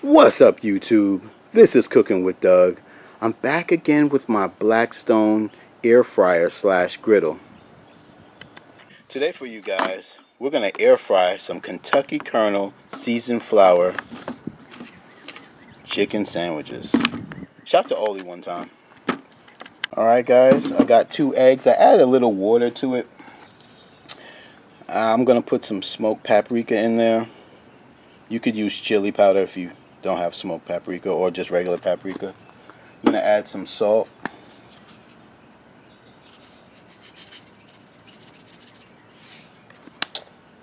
What's up YouTube? This is Cooking with Doug. I'm back again with my Blackstone air fryer slash griddle. Today for you guys, we're to air fry some Kentucky Kernel seasoned flour chicken sandwiches. Shout to Oli one time. Alright guys, I got two eggs. I added a little water to it. I'm to put some smoked paprika in there. You could use chili powder if you don't have smoked paprika or just regular paprika. I'm going to add some salt.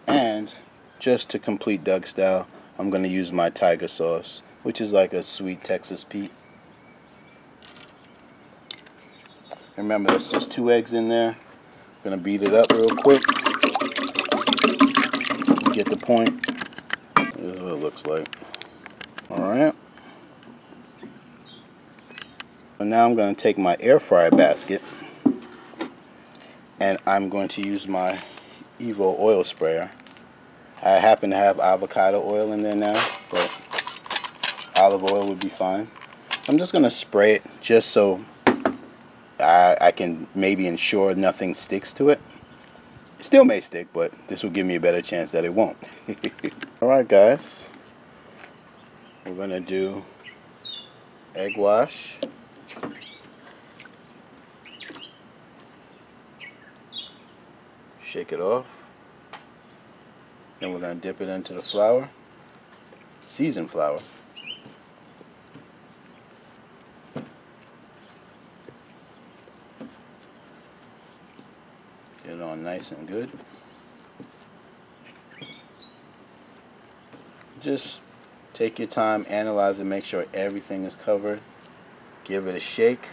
And just to complete Doug style, I'm going to use my tiger sauce, which is like a sweet Texas Pete. Remember, that's just two eggs in there. I'm going to beat it up real quick. Get the point. This is what it looks like. Alright. So now I'm going to take my air fryer basket and I'm going to use my Evo oil sprayer. I happen to have avocado oil in there now, but olive oil would be fine. I'm just going to spray it just so I, I can maybe ensure nothing sticks to it. it. Still may stick, but this will give me a better chance that it won't. Alright guys, we're going to do egg wash. Shake it off. Then we're going to dip it into the flour, seasoned flour. Get it on nice and good. Just Take your time, analyze it, make sure everything is covered. Give it a shake.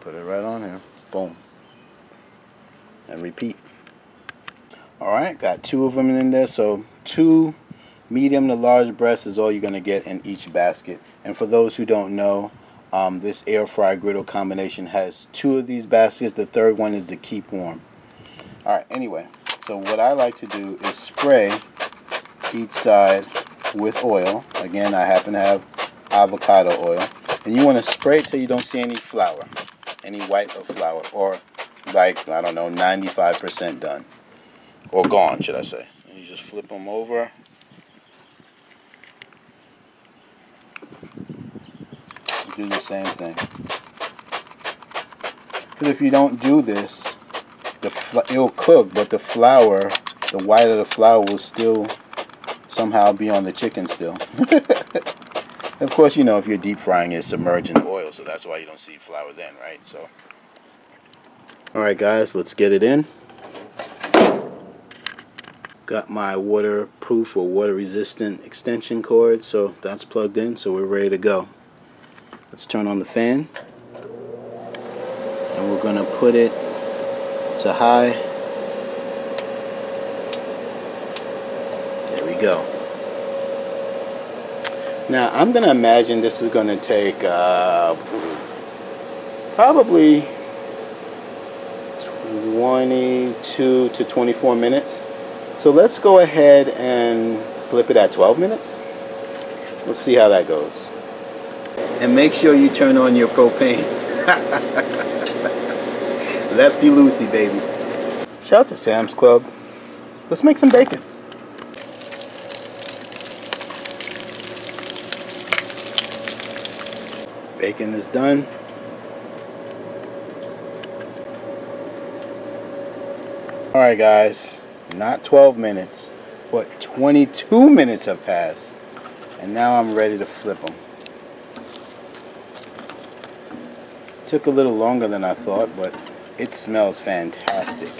Put it right on here. Boom. And repeat. Alright, got two of them in there. So two medium to large breasts is all you're going to get in each basket. And for those who don't know, um, this air fry griddle combination has two of these baskets. The third one is to keep warm. Alright, anyway, so what I like to do is spray each side with oil. Again, I happen to have avocado oil. And you want to spray it till you don't see any flour, any white of flour, or like, I don't know, 95% done. Or gone, should I say. And you just flip them over. You do the same thing. Because if you don't do this, the it'll cook, but the flour, the white of the flour will still somehow be on the chicken still. of course, you know, if you're deep frying it, submerged in oil, so that's why you don't see flour then, right? So, all right, guys, let's get it in. Got my waterproof or water-resistant extension cord, so that's plugged in, so we're ready to go. Let's turn on the fan, and we're gonna put it to high. There we go. Now I'm going to imagine this is going to take uh, probably 22 to 24 minutes. So let's go ahead and flip it at 12 minutes. Let's see how that goes. And make sure you turn on your propane. Lefty loosey, baby. Shout out to Sam's Club. Let's make some bacon. Bacon is done. Alright guys, not 12 minutes, but 22 minutes have passed. And now I'm ready to flip them. Took a little longer than I thought, but it smells fantastic.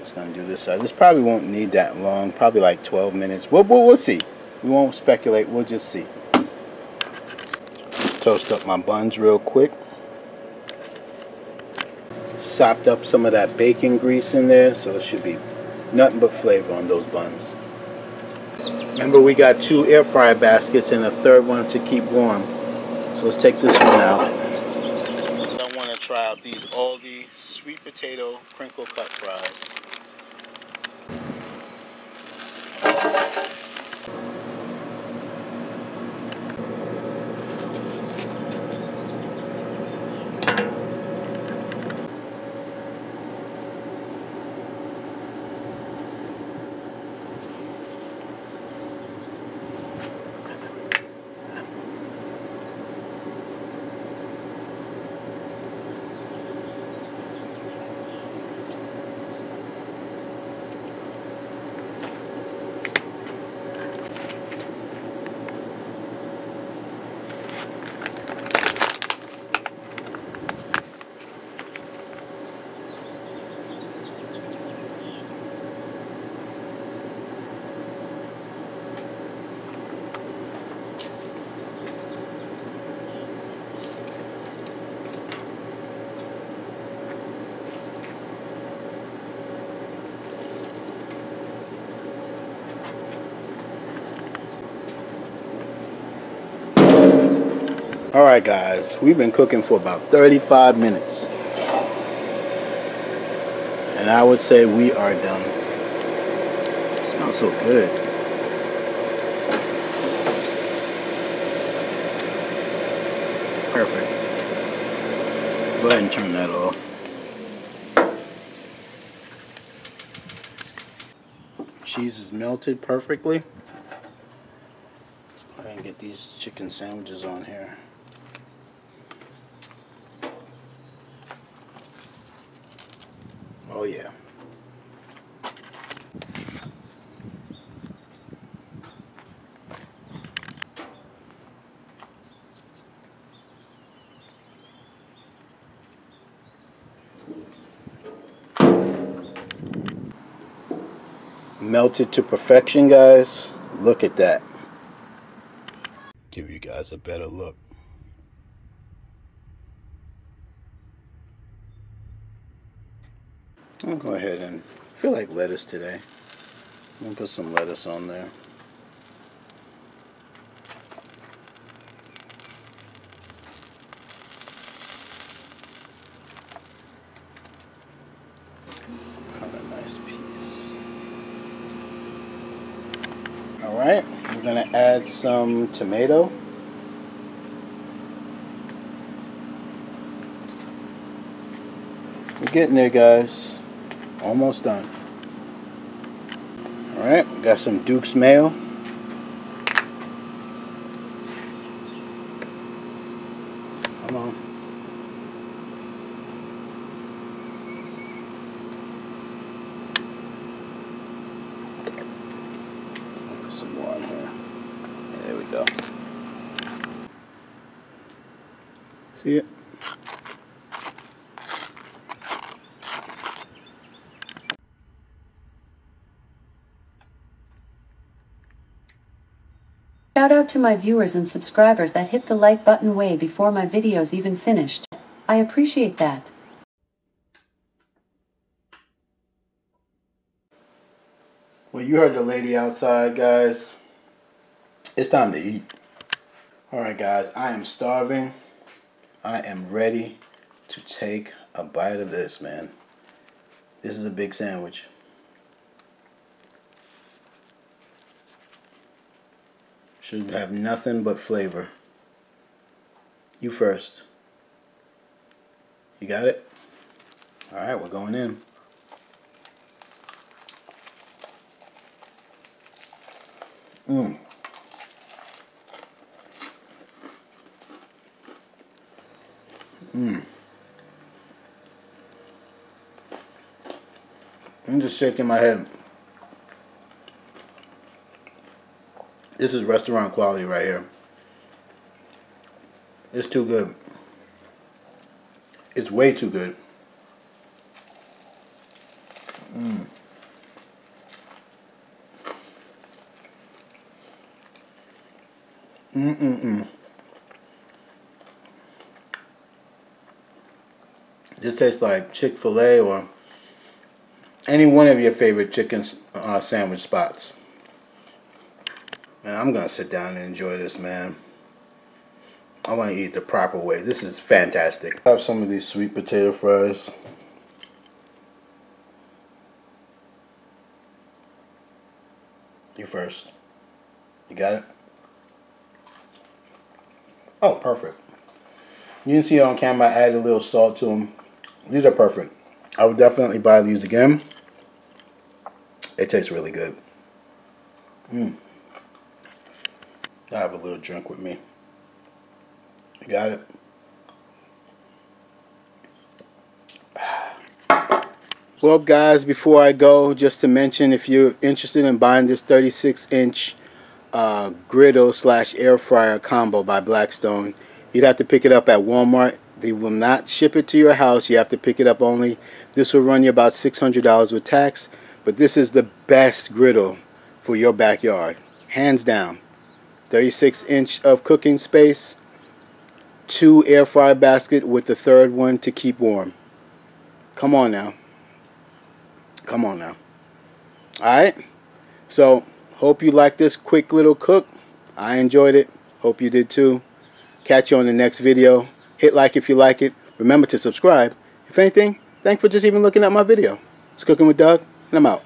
Just gonna do this side. This probably won't need that long. Probably like 12 minutes. We'll, we'll, we'll see. We won't speculate. We'll just see. Toast up my buns real quick. Sopped up some of that bacon grease in there, so it should be nothing but flavor on those buns. Remember we got two air fryer baskets and a third one to keep warm. So let's take this one out try out these Aldi sweet potato crinkle cut fries. Alright guys, we've been cooking for about 35 minutes. And I would say we are done. It smells so good. Perfect. Go ahead and turn that off. Cheese is melted perfectly. Let's go ahead and get these chicken sandwiches on here. Oh yeah. Melted to perfection, guys. Look at that. Give you guys a better look. I'll go ahead and I feel like lettuce today. I'm gonna put some lettuce on there. Kind of nice piece. All right, we're gonna add some tomato. We're getting there, guys. Almost done. Alright, got some Duke's Mayo. Come on. Some more in here. There we go. See it? To my viewers and subscribers that hit the like button way before my videos even finished. I appreciate that. Well, you heard the lady outside, guys. It's time to eat. Alright, guys, I am starving. I am ready to take a bite of this, man. This is a big sandwich. Should have nothing but flavor. You first. You got it? Alright, we're going in. Mmm. Mmm. I'm just shaking my head. This is restaurant quality right here. It's too good. It's way too good. Mm. Mm-mm-mm. This tastes like Chick-fil-A or any one of your favorite chicken uh, sandwich spots. Man, I'm going to sit down and enjoy this, man. I want to eat the proper way. This is fantastic. I have some of these sweet potato fries. You first. You got it? Oh, perfect. You can see on camera I added a little salt to them. These are perfect. I would definitely buy these again. It tastes really good. Mmm. I have a little drink with me. You got it? Well guys, before I go, just to mention if you're interested in buying this 36 inch uh, griddle slash air fryer combo by Blackstone, you'd have to pick it up at Walmart. They will not ship it to your house. You have to pick it up only. This will run you about $600 with tax, but this is the best griddle for your backyard, hands down. 36 inch of cooking space, two air fry basket with the third one to keep warm. Come on now. Come on now. Alright? So, hope you like this quick little cook. I enjoyed it. Hope you did too. Catch you on the next video. Hit like if you like it. Remember to subscribe. If anything, thanks for just even looking at my video. It's Cooking with Doug, and I'm out.